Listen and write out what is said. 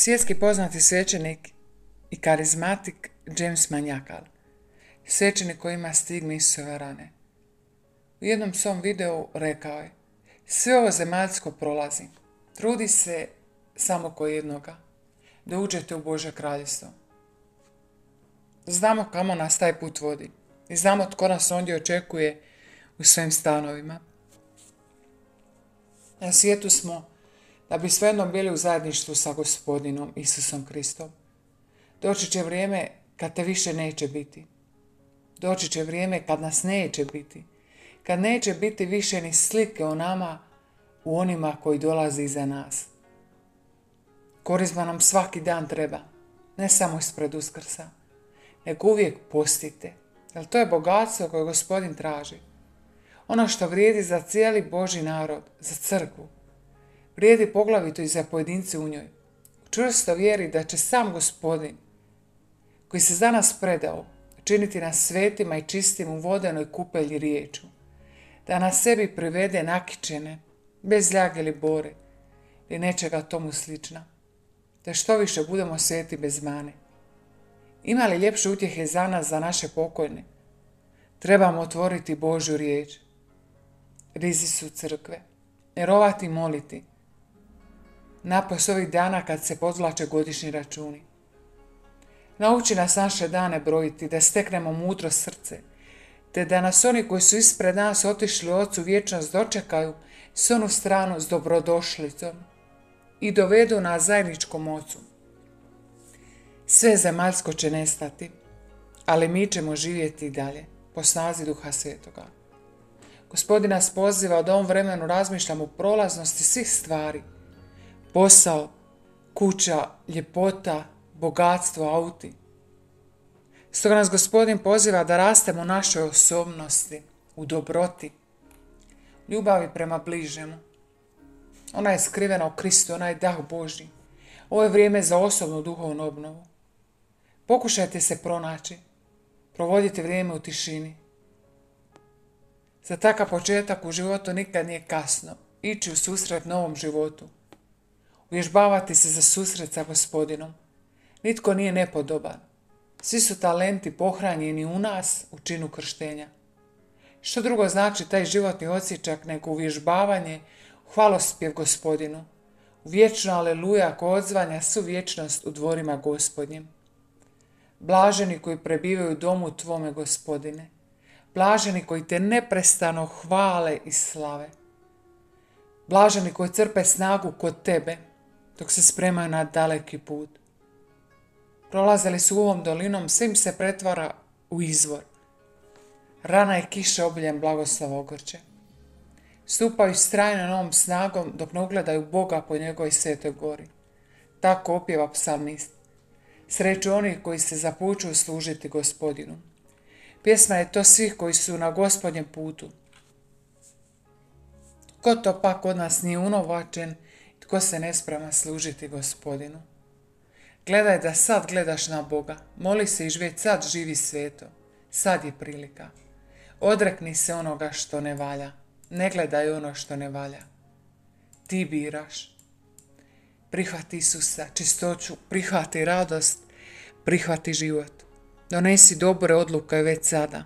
Svjetski poznati svećenik i karizmatik James Manjakal. Svećenik koji ima stigmi Isuse rane. U jednom svom videu rekao je Sve ovo zemaljsko prolazi. Trudi se samo ko jednoga. Da uđete u Bože kraljestvo. Znamo kamo nas taj put vodi. I znamo tko nas ondje očekuje u svojim stanovima. Na svijetu smo da bi svejedno bili u zajedništvu sa gospodinom Isusom Kristom. Doći će vrijeme kad te više neće biti. Doći će vrijeme kad nas neće biti. Kad neće biti više ni slike o nama u onima koji dolazi iza nas. Korizma nam svaki dan treba, ne samo ispred uskrsa, nego uvijek postite, jer to je bogatstvo koje gospodin traži. Ono što vrijedi za cijeli Boži narod, za crkvu, vrijedi poglavito i za pojedince u njoj. Čvrsto vjeri da će sam gospodin, koji se za nas predao, činiti nas svetima i čistim u vodenoj kupelji riječu, da nas sebi privede nakičene, bez ljage ili bore, ili nečega tomu slična, da što više budemo sveti bez mane. Ima li ljepše utjehe za nas, za naše pokojne? Trebamo otvoriti Božju riječ. Rizi su crkve. Erovati moliti. Napos ovih dana kad se podvlače godišnji računi. Nauči nas naše dane brojiti, da steknemo mudro srce, te da nas oni koji su ispred nas otišli Ocu vječnost dočekaju s onu stranu s dobrodošlicom i dovedu na zajedničkom Ocu. Sve zemaljsko će nestati, ali mi ćemo živjeti i dalje, po snazi Duha Svetoga. Gospodin nas poziva da ovom vremenu razmišljamo o prolaznosti svih stvari. Posao, kuća, ljepota, bogatstvo, auti. Stoga nas gospodin poziva da rastemo u našoj osobnosti, u dobroti, ljubavi prema bližemu. Ona je skrivena u Kristu, ona je dah Božji. Ovo je vrijeme za osobnu duhovnu obnovu. Pokušajte se pronaći. Provodite vrijeme u tišini. Za takav početak u životu nikad nije kasno. Ići u susret novom životu. Uvježbavati se za susret sa gospodinom. Nitko nije nepodoban. Svi su talenti pohranjeni u nas u činu krštenja. Što drugo znači taj životni osjećak nego uvježbavanje hvalospjev gospodinu. Vječno aleluja ko odzvanja su vječnost u dvorima gospodnjim. Blaženi koji prebivaju u domu tvome gospodine. Blaženi koji te neprestano hvale i slave. Blaženi koji crpe snagu kod tebe dok se spremaju na daleki put. Prolazili su ovom dolinom, svim se pretvara u izvor. Rana i kiša obiljem blagoslava ogorče. Stupaju strajno novom snagom dok ne ugledaju Boga po njegovoj svetoj gori. Tako opjeva psalmist. Sreću oni koji se zapuču služiti gospodinu. Pjesma je to svih koji su na gospodnjem putu. Ko to pak od nas nije unovačen, tko se ne sprema služiti gospodinu. Gledaj da sad gledaš na Boga, moli se i već sad živi sveto. Sad je prilika. Odrekni se onoga što ne valja. Ne gledaj ono što ne valja. Ti biraš. Prihvati Isusa, čistoću, prihvati radost, prihvati život. Donesi dobre odluke već sada.